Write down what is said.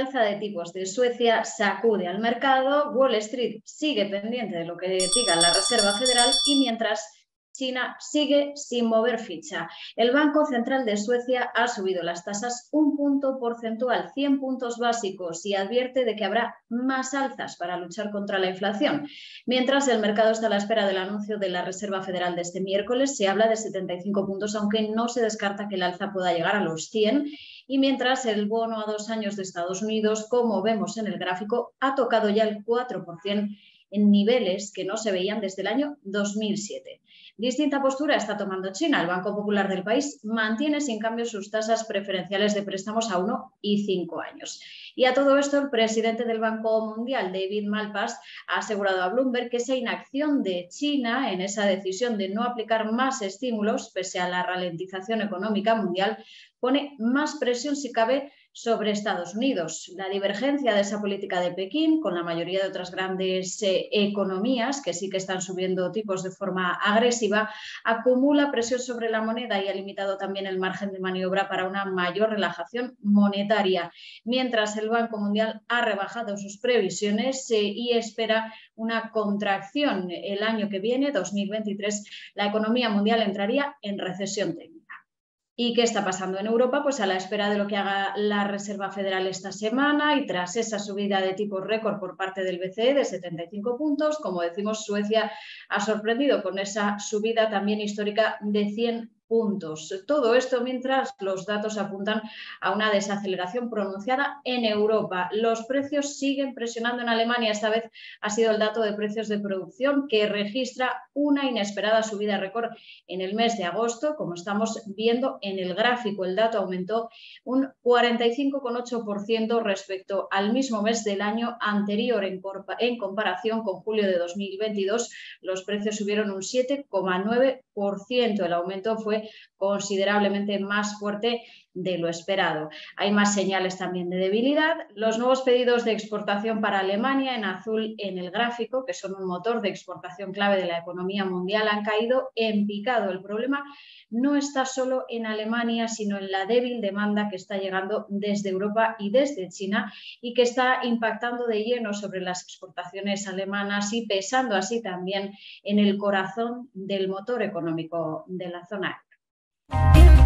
alza de tipos de Suecia sacude al mercado, Wall Street sigue pendiente de lo que diga la Reserva Federal y mientras China sigue sin mover ficha. El Banco Central de Suecia ha subido las tasas un punto porcentual, 100 puntos básicos, y advierte de que habrá más alzas para luchar contra la inflación. Mientras el mercado está a la espera del anuncio de la Reserva Federal de este miércoles, se habla de 75 puntos, aunque no se descarta que el alza pueda llegar a los 100. Y mientras el bono a dos años de Estados Unidos, como vemos en el gráfico, ha tocado ya el 4% en niveles que no se veían desde el año 2007. Distinta postura está tomando China. El Banco Popular del país mantiene sin cambio sus tasas preferenciales de préstamos a 1 y 5 años. Y a todo esto, el presidente del Banco Mundial, David Malpass, ha asegurado a Bloomberg que esa inacción de China en esa decisión de no aplicar más estímulos, pese a la ralentización económica mundial, pone más presión, si cabe, sobre Estados Unidos. La divergencia de esa política de Pekín con la mayoría de otras grandes eh, economías que sí que están subiendo tipos de forma agresiva acumula presión sobre la moneda y ha limitado también el margen de maniobra para una mayor relajación monetaria, mientras el Banco Mundial ha rebajado sus previsiones eh, y espera una contracción el año que viene, 2023, la economía mundial entraría en recesión técnica. ¿Y qué está pasando en Europa? Pues a la espera de lo que haga la Reserva Federal esta semana y tras esa subida de tipo récord por parte del BCE de 75 puntos, como decimos, Suecia ha sorprendido con esa subida también histórica de 100 puntos. Todo esto mientras los datos apuntan a una desaceleración pronunciada en Europa. Los precios siguen presionando en Alemania. Esta vez ha sido el dato de precios de producción que registra una inesperada subida récord en el mes de agosto. Como estamos viendo en el gráfico, el dato aumentó un 45,8% respecto al mismo mes del año anterior. En, en comparación con julio de 2022, los precios subieron un 7,9%. El aumento fue considerablemente más fuerte de lo esperado. Hay más señales también de debilidad. Los nuevos pedidos de exportación para Alemania, en azul en el gráfico, que son un motor de exportación clave de la economía mundial, han caído en picado. El problema no está solo en Alemania, sino en la débil demanda que está llegando desde Europa y desde China y que está impactando de lleno sobre las exportaciones alemanas y pesando así también en el corazón del motor económico de la zona Yeah.